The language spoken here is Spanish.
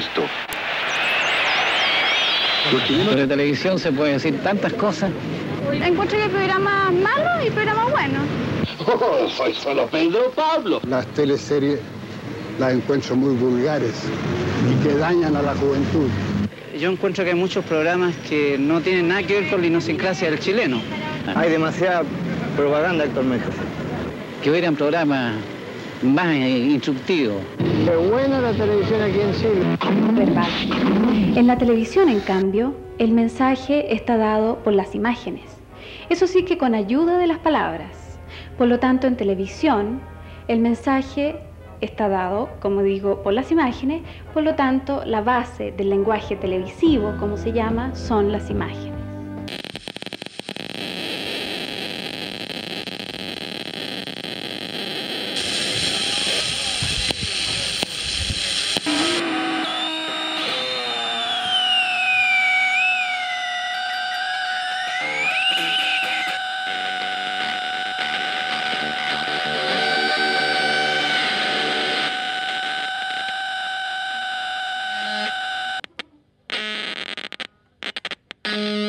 supuesto. Sobre televisión se puede decir tantas cosas. Encuentro que hay programas malos y programas buenos. Oh, soy solo Pedro Pablo. Las teleseries las encuentro muy vulgares y que dañan a la juventud. Yo encuentro que hay muchos programas que no tienen nada que ver con la idiosincrasia del chileno. Hay demasiada propaganda actualmente. Que hubieran programas más instructivos. Qué buena la televisión aquí en Chile. Verdad. En la televisión, en cambio, el mensaje está dado por las imágenes. Eso sí que con ayuda de las palabras. Por lo tanto, en televisión, el mensaje está dado, como digo, por las imágenes, por lo tanto, la base del lenguaje televisivo, como se llama, son las imágenes. Mm-hmm.